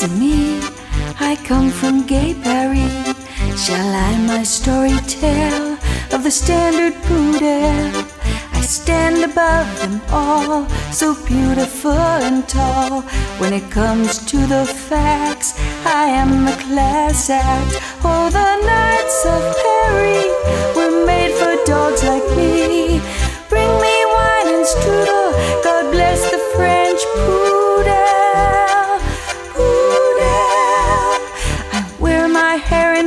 to me. I come from Gay Paree. Shall I my story tell of the standard poodle? I stand above them all, so beautiful and tall. When it comes to the facts, I am the class act. Oh, the nights of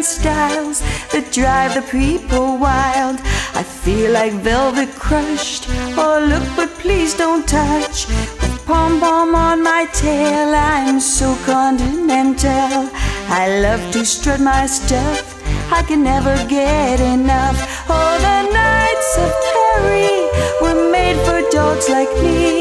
styles that drive the people wild. I feel like velvet crushed. Oh, look, but please don't touch. With pom pom on my tail, I'm so continental. I love to strut my stuff. I can never get enough. Oh, the Nights of Paris were made for dogs like me.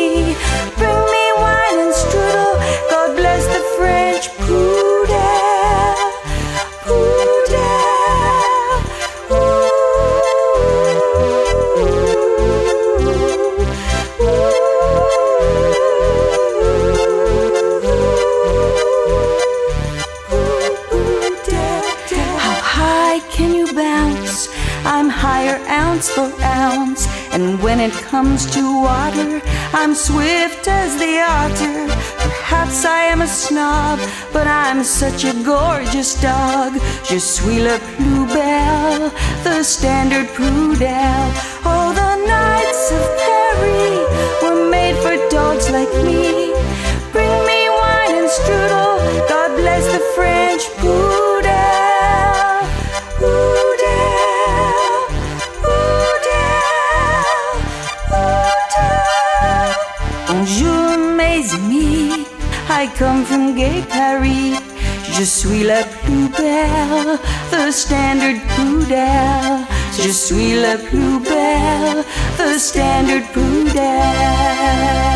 Can you bounce? I'm higher ounce for ounce. And when it comes to water, I'm swift as the otter. Perhaps I am a snob, but I'm such a gorgeous dog. Je suis le plus belle, the standard poodle. Oh, the Nights of Paris were made for dogs like me. I come from gay Paris. Je suis la plus belle, the standard poodle. Je suis la plus belle, the standard poodle.